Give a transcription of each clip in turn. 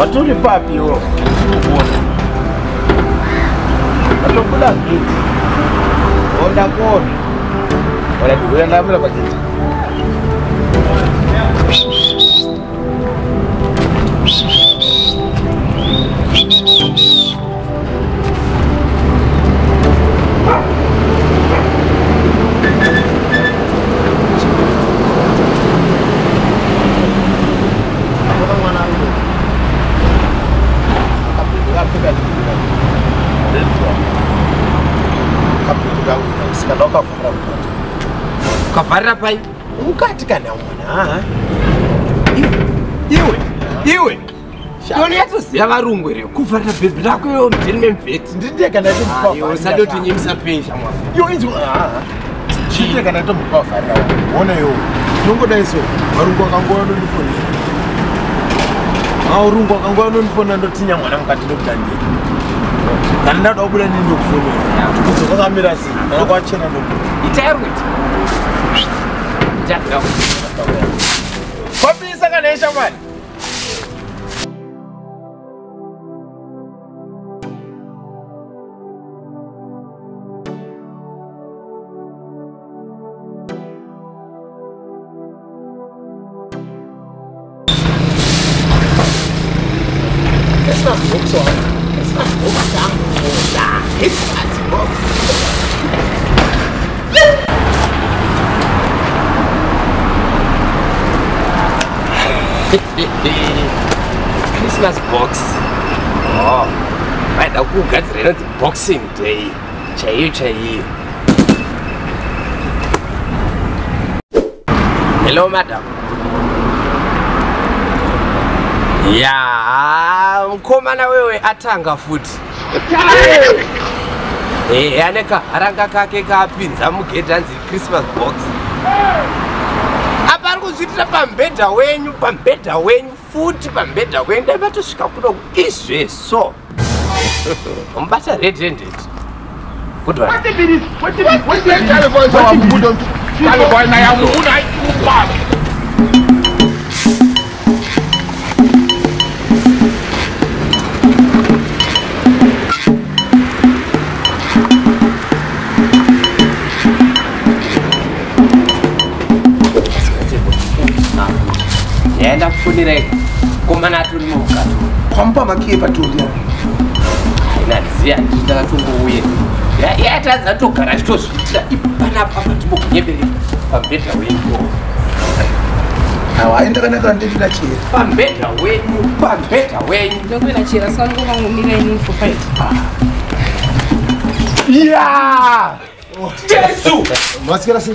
watuli papi wo Watukula kiti. onda kodi. wala tukulangamula kwa kiti. kana ukavhara mukati ukavharira pai mukati kana mwana ah. iwe iwe tonatoziva ah. varungwe re kuvharira bhebhi rako iwo mjeni memvheti ndite kana pesha chiite ah, kana tomukavharira ona iwo ndinongodai varungu akangova nondifonera aurungu akangova nondifonera ndotinya mwana mukati ndokutandira 난날 어브레는 욕구로 저거 담이라스 라고 하치는 욕구 이태로 있지 자 그럼 커피 인사가 내셔만 It's not booked on. es war Ostern, da ist als Box. Christmas box. Oh, vai da kugadzirira ndi boxing day chaiyo chaiyo. Hello madam. Yeah. mukomana wewe atanga futi ane karanga kake kaapinza mugedhi hanzi christmas box apa ari kuzviitira pamubhedha wenyu pamubhedha wenyu futi pamubhedha wenyu dai matosvika kuno izvezvo mubata red handed kudhaa ndaenda kufundira iko komana atori mukat kwamupa makiye patondia ainaziya ndiitaka tongouye yatadza togara chitozviitira ipanapa patimokunyeberea pambedha wenyu aindakanaka ndekuda chera pambedha wenyu pambedha wenyu ndakuda chera sangovangomira ini fofait ya oh. jesu masikera se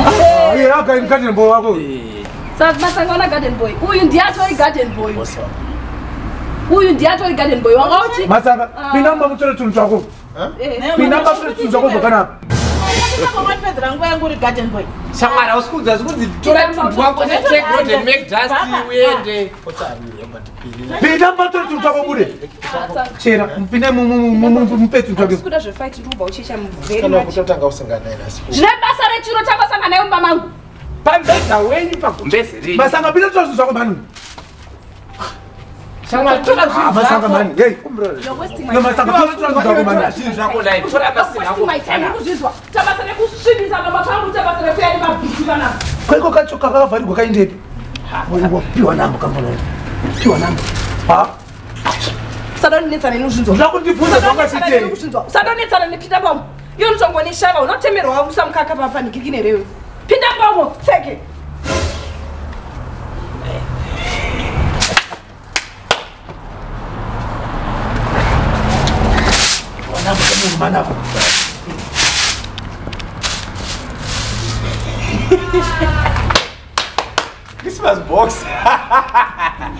garden boy wako sasibasangona garden boy uyu ndiyatho igarden boy uyu ndiyatho igarden boy wakoti masanga pinamba ah. mutsole tshinhu tshako pinamba eh? eh. mutsole tshinhu tshako zvakanaka shamwari hausi kudza zvikunzi tora tunhu wako netekrode make dust uende pinda mbatore tinhu twako bude chera pinda mupe tinhu twakezvine basa rechiro tangosangana yomba mangu pambeza wenyu pamasanga pinda tuva zvinhu zvako mani kaiko kacho kakavharigwa kaindepi wapiwa nambo kambonai usatonetsana neuzvinzvakundibvuzausatonetsana nepinda pamo iyo nditongoneshava unotemerwa wakusa mukaka papanikiki nerewe pinda pamo seke This was box.